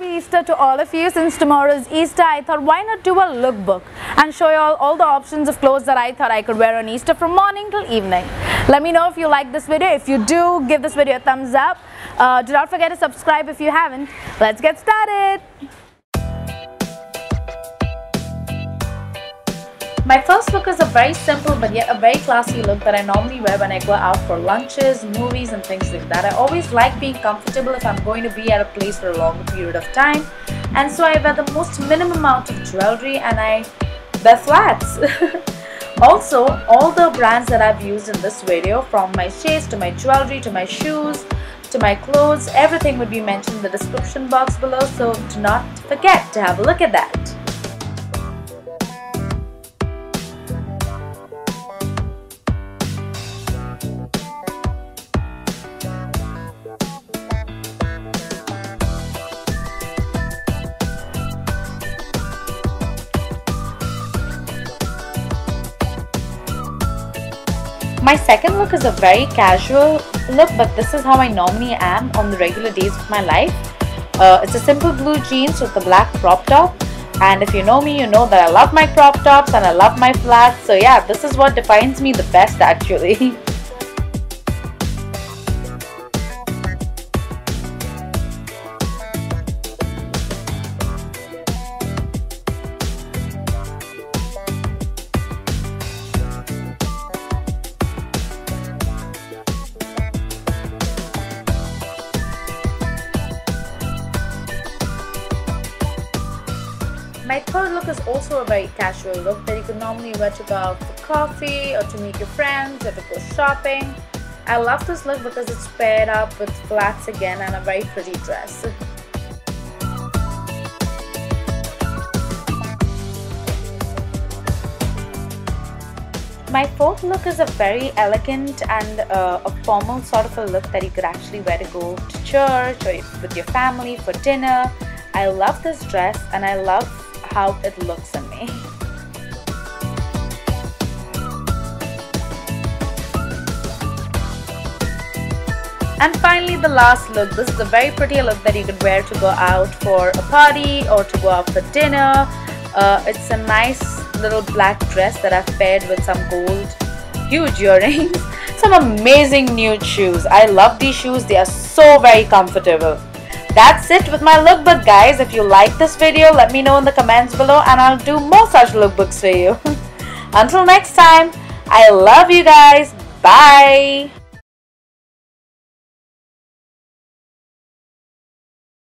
Happy Easter to all of you. Since tomorrow is Easter, I thought why not do a lookbook and show you all, all the options of clothes that I thought I could wear on Easter from morning till evening. Let me know if you like this video. If you do, give this video a thumbs up. Uh, do not forget to subscribe if you haven't. Let's get started. My first look is a very simple but yet a very classy look that I normally wear when I go out for lunches, movies and things like that. I always like being comfortable if I'm going to be at a place for a longer period of time and so I wear the most minimum amount of jewelry and I wear flats. also, all the brands that I've used in this video from my shades to my jewelry to my shoes to my clothes, everything would be mentioned in the description box below so do not forget to have a look at that. My second look is a very casual look but this is how I normally am on the regular days of my life. Uh, it's a simple blue jeans with a black crop top and if you know me you know that I love my crop tops and I love my flats so yeah this is what defines me the best actually. My third look is also a very casual look that you could normally wear to go out for coffee or to meet your friends or to go shopping. I love this look because it's paired up with flats again and a very pretty dress. My fourth look is a very elegant and uh, a formal sort of a look that you could actually wear to go to church or with your family for dinner. I love this dress and I love how it looks on me. And finally the last look. This is a very pretty look that you could wear to go out for a party or to go out for dinner. Uh, it's a nice little black dress that I've paired with some gold huge earrings. some amazing nude shoes. I love these shoes. They are so very comfortable. That's it with my lookbook guys. If you like this video, let me know in the comments below and I'll do more such lookbooks for you. Until next time, I love you guys. Bye.